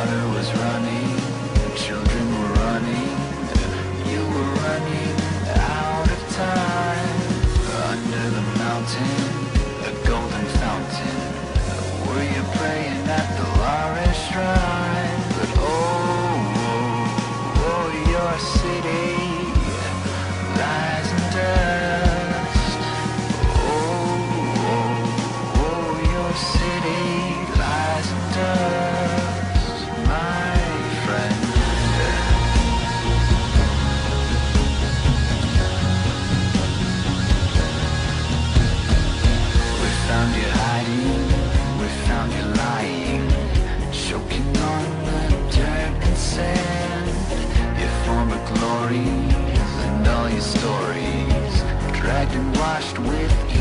water was running. and all your stories dragged and washed with you.